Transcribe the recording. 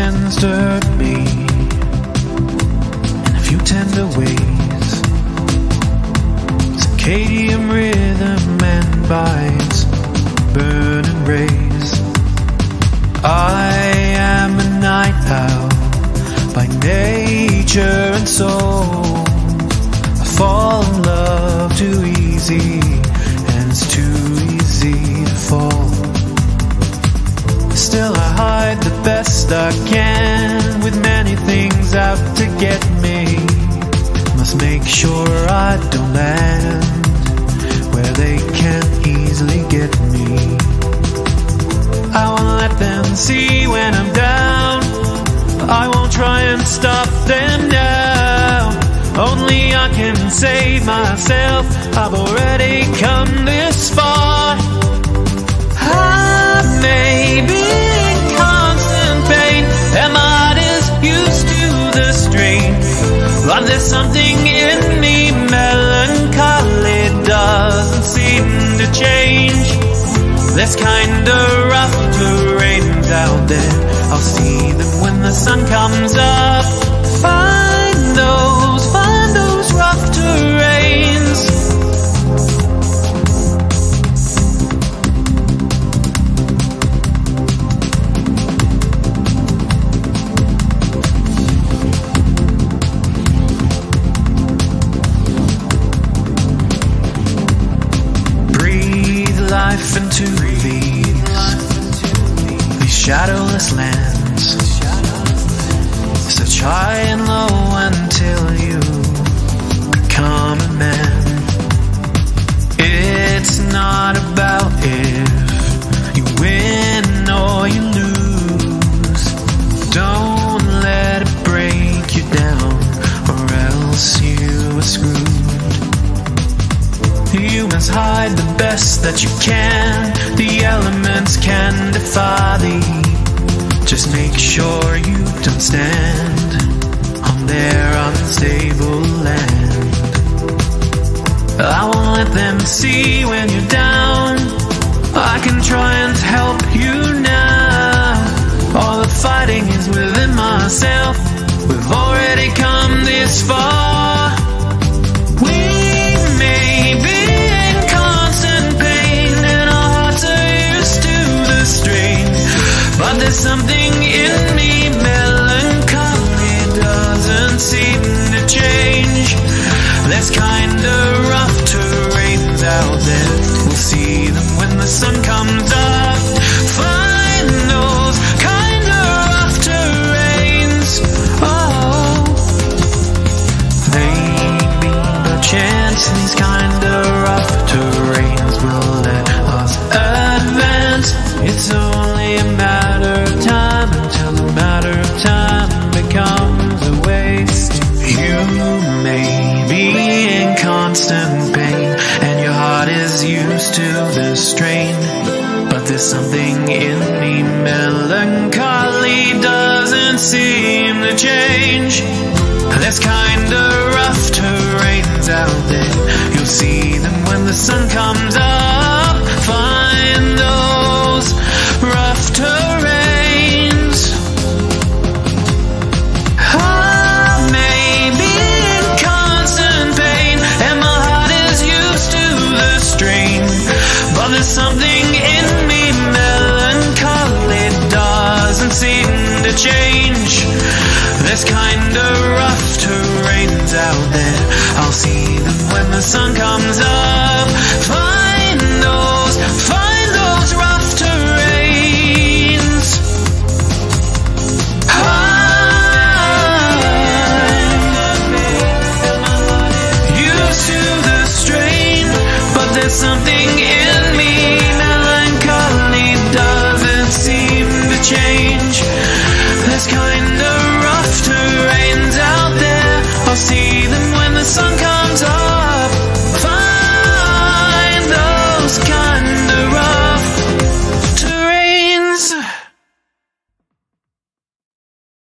to hurt me in a few tender ways. Circadian rhythm and bites, burning rays. I am a night owl by nature and soul. I fall in love too easy, and it's too easy to fall. Still, I hide I can with many things out to get me. Must make sure I don't land where they can't easily get me. I won't let them see when I'm down. I won't try and stop them now. Only I can save myself. I've already come There's kinda rough terrains out there. I'll see them when the sun comes up. Life into these, these shadowless lands. Search high and low until you become a man. It's not about if you win or you lose. Don't let it break you down, or else you are screwed. Hide the best that you can. The elements can defy thee. Just make sure you don't stand on their unstable land. I won't let them see when you're down. I can try and help you now. All the fighting is within myself. We've already come this far. Something in me, melancholy doesn't seem to change. Out there. We'll see them when the sun comes up. Find those. Oh. Maybe by chance these will let us advance. It's something in me, melancholy doesn't seem to change. There's kinda rough terrains out there. You'll see them when the sun comes up. sun comes up. Find those, find those rough terrains. I'm used to the strain, but there's something in me. Melancholy doesn't seem to change. This kind of